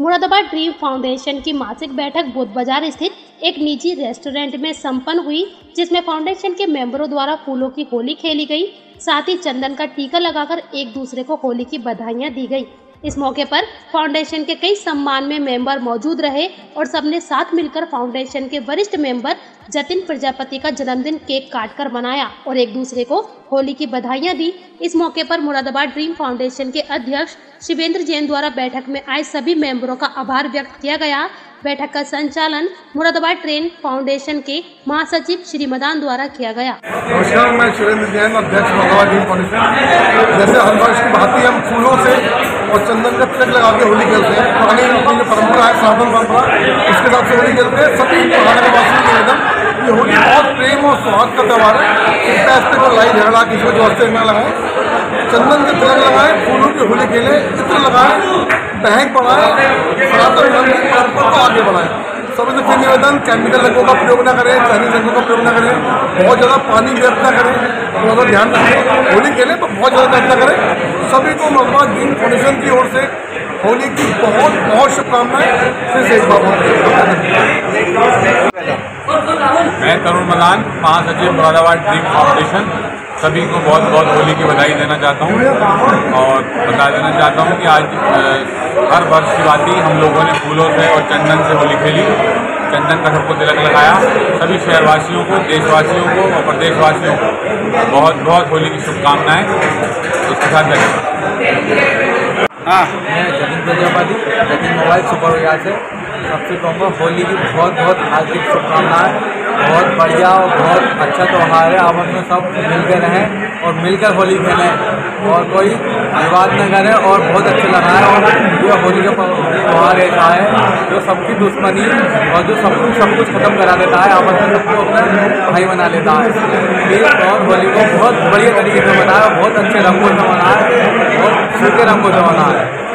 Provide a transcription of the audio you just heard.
Moradabad dream foundation की मासिक बैठक बोध बाज़ार स्थित एक निजी रेस्टोरेंट में संपन्न हुई, जिसमें फाउंडेशन के मेंबरों द्वारा फूलों की होली खेली गई। साथ ही चंदन का टीका लगाकर एक दूसरे को होली की बधाइयाँ दी गई। इस मौके पर फाउंडेशन के कई सम्मान में मेंबर मौजूद रहे और सबने साथ मिलकर फाउंडेशन के वरिष्ठ मेंबर जतिन प्रजापति का जन्मदिन केक काट कर मनाया और एक दूसरे को होली की बधाइयाँ दी। इस मौके पर मुरादाबाद ड्रीम फाउंडेशन के अध्यक्ष शिवेंद्र जैन द्वारा बैठक में आए सभी मेंबरों का आभार व्यक्त किया गया। बैठक का संचालन मुरादाबाद ट्रेन फाउंडेशन के महासचिव श्री मदान द्वारा किया गया। नमस्कार, मैं सुरेंद्र जैन, अध्यक्ष मुरादाबाद ड्रीम फाउंडेशन। जैसे हर वर्ष की भांति हम फूलों से और चंदन का तिलक लगा के होली खेलते हैं। पुरानी अपनी जो परंपरा है, साधन परंपरा। उसके हिसाब से होली खेलते हैं। सभी पहाड़ वासियों के निवेदन ये होली बहुत प्रेम और सौहार्द का त्यौहार है। इस रास्ते पर लड़ाई झगड़ा किसी को जोस्ते न लगाए। चंदन के तिलक लगाए, फूलों की होली खेले, इत्र लगाए, बहक बढ़ाए, सनातन धर्म की परंपरा को आगे बढ़ाए। सभी से फिर निवेदन, केमिकल रंगों का प्रयोग न करें चाइनीज़ रंगों का प्रयोग न करें। बहुत ज़्यादा पानी व्यर्थ न करें। थोड़ा सा ध्यान रखें। होली खेलें पर बहुत ज़्यादा व्यर्थ करें। सभी को मोहम्मद दीन फाउंडेशन की ओर से होली की बहुत बहुत शुभकामनाएँ। फिर से एक बार मैं तरुण मलान महासचिव मुरादाबाद ड्रीम फाउंडेशन। सभी को बहुत बहुत होली की बधाई देना चाहता हूँ और बता देना चाहता हूँ कि आज हर वर्ष की बात ही हम लोगों ने फूलों से और चंदन से होली खेली। चंदन का सबको तिलक लगाया। सभी शहरवासियों को, देशवासियों को और प्रदेशवासियों को बहुत बहुत होली की शुभकामनाएँ। उसके साथ हाँ मैं जतिन प्रजापति, जतिन मोबाइल सुपर बाज़ार से। सबसे कहूँगा, होली की बहुत बहुत हार्दिक शुभकामनाएँ। बहुत बढ़िया और बहुत अच्छा त्यौहार है। आप अपने सब मिलकर रहें और मिलकर होली खेलें। और कोई विवाद न करें और बहुत अच्छा लगाएँ और ये होली का त्यौहार ऐसा है, जो सबकी दुश्मनी और जो सब कुछ सब कुछ खत्म करा देता है आपस में सबको अपना भाई बना लेता है। और होली को बहुत बढ़िया तरीके से मनाया, बहुत अच्छे रंगों से मनाया और सूखे रंगों से मनाए